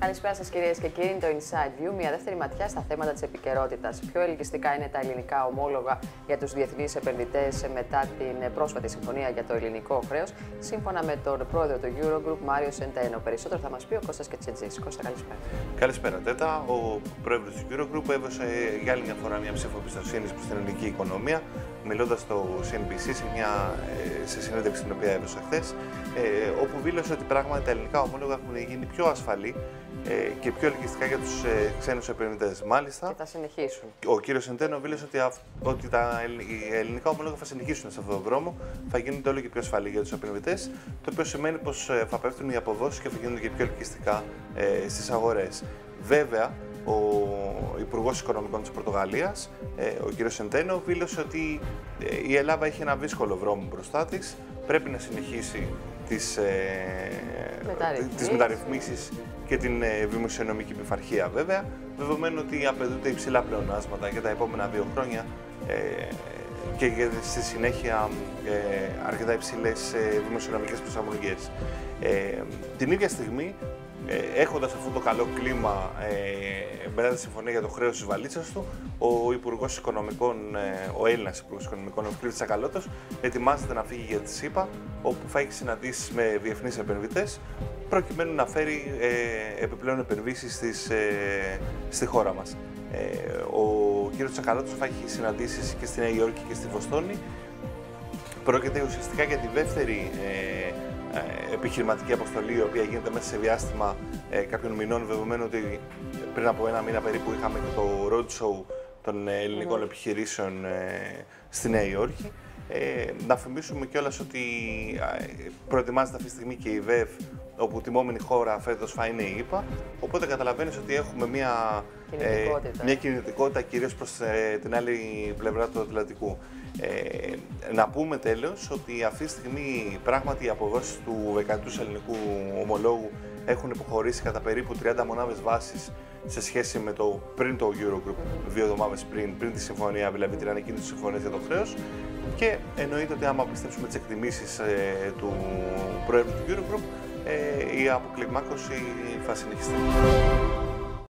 Καλησπέρα σας, κυρίες και κύριοι. Είναι το Inside View, μια δεύτερη ματιά στα θέματα της επικαιρότητας. Πιο ελκυστικά είναι τα ελληνικά ομόλογα για τους διεθνείς επενδυτές μετά την πρόσφατη συμφωνία για το ελληνικό χρέος, σύμφωνα με τον πρόεδρο του Eurogroup, Μάριο Σεντένο. Περισσότερο θα μας πει ο Κώστας Κετσετζής. Κώστα, καλησπέρα. Καλησπέρα, Τέτα. Ο πρόεδρος του Eurogroup έδωσε για άλλη μια φορά μια ψήφο πιστοσύνη προς την ελληνική οικονομία, μιλώντας στο CNBC σε, μια, ε, σε συνέντευξη την οποία έδωσε χθες, ε, όπου δήλωσε ότι πράγματι τα ελληνικά ομόλογα έχουν γίνει πιο ασφαλή ε, και πιο ελκυστικά για τους ε, ξένους επενδυτές. Μάλιστα. Και θα συνεχίσουν. Ο κύριος Σεντένο δήλωσε ότι, ότι τα ελληνικά ομόλογα θα συνεχίσουν σε αυτόν τον δρόμο, θα γίνονται όλο και πιο ασφαλή για τους επενδυτές, το οποίο σημαίνει πως ε, θα πέφτουν οι αποδόσεις και θα γίνονται και πιο ελκυστικά ε, στις αγορές. Βέβαια, ο Υπουργός Οικονομικών της Πορτογαλίας, ε, ο κ. Σεντένο, δήλωσε ότι ε, η Ελλάδα έχει ένα δύσκολο δρόμο μπροστά της. Πρέπει να συνεχίσει τις, ε, τις μεταρρυθμίσεις και την ε, δημοσιονομική πειθαρχία βέβαια, δεδομένου ότι απαιτούνται υψηλά πλεονάσματα για τα επόμενα δύο χρόνια ε, και στη συνέχεια ε, αρκετά υψηλές ε, δημοσιονομικές προσαρμογές. Ε, την ίδια στιγμή, ε, έχοντας αυτό το καλό κλίμα ε, μετά τη συμφωνία για το χρέος της βαλίτσας του, ο Υπουργός Οικονομικών, ε, ο Έλληνας Υπουργός Οικονομικών, ο Κλήτη Τσακαλώτο, ετοιμάζεται να φύγει για τη ΣΥΠΑ, όπου θα έχει συναντήσεις με διεθνείς επενδυτές, προκειμένου να φέρει ε, επιπλέον επενδύσεις ε, στη χώρα μας. Ε, ο κ. Τσακαλώτο θα έχει συναντήσεις και στη Νέα Υόρκη και στη Βοστόνη. Πρόκειται ουσιαστικά για τη δεύτερη ε, ε, επιχειρηματική αποστολή, η οποία γίνεται μέσα σε διάστημα ε, κάποιων μηνών, δεδομένου ότι πριν από ένα μήνα περίπου είχαμε και το roadshow των ελληνικών επιχειρήσεων ε, στη Νέα Υόρκη. Ε, να θυμίσουμε κιόλας ότι προετοιμάζεται αυτή τη στιγμή και η ΒΕΒ, όπου τιμόμενη χώρα φέτος θα είναι η ΕΠΑ. Οπότε καταλαβαίνεις ότι έχουμε μια κινητικότητα, ε, μια κινητικότητα κυρίως προς την άλλη πλευρά του Ατλαντικού. Ε, να πούμε τέλος ότι αυτή τη στιγμή πράγματι οι αποδόσεις του δεκατού ελληνικού ομολόγου έχουν υποχωρήσει κατά περίπου 30 μονάδες βάσης σε σχέση με το πριν το Eurogroup, δύο εβδομάδες πριν, πριν τη συμφωνία, δηλαδή την ανακοίνωση της συμφωνίας για το χρέος. Και εννοείται ότι άμα πιστέψουμε τις εκτιμήσεις ε, του Προέδρου του Eurogroup, ε, η αποκλιμάκωση θα συνεχιστεί.